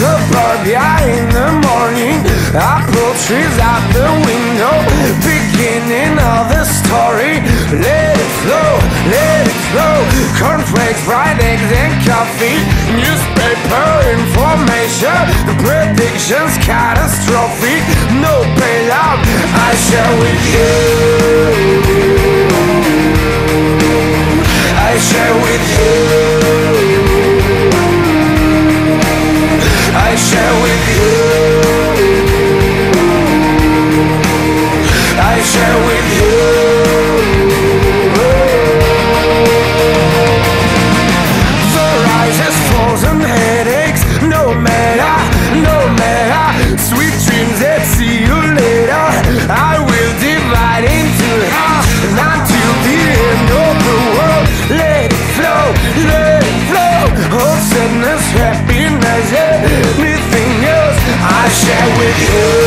suburbia in the morning. Apple trees out the window. Beginning of the story. Let it flow, let it flow. Cornflakes, fried eggs, and coffee. Newspaper information. The Predictions catastrophic. No bailout. I share with you. Rises, falls, and headaches. No matter, no matter. Sweet dreams that see you later. I will divide into half until the end of the world. Let it flow, let it flow. Hope, sadness, happiness, anything else. I share with you.